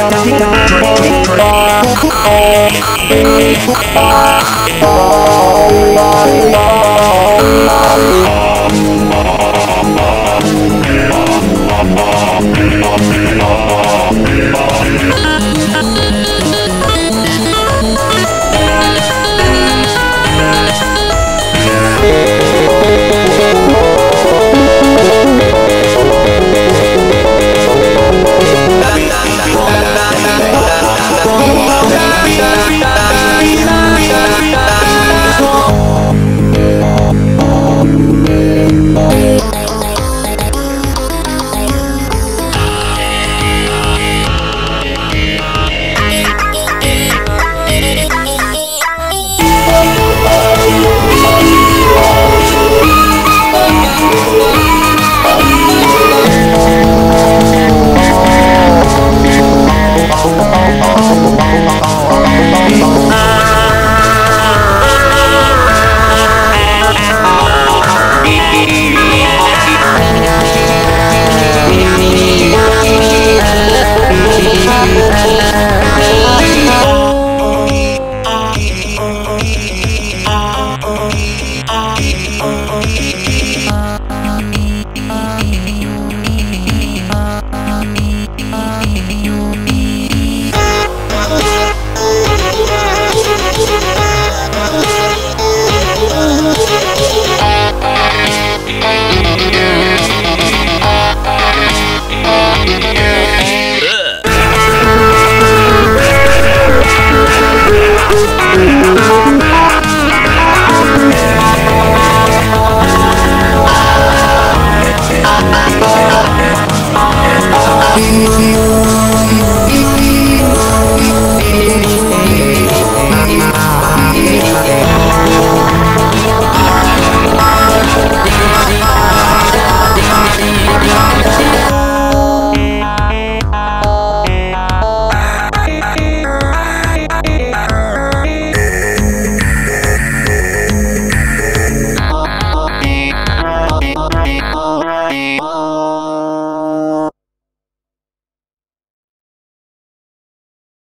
Oh,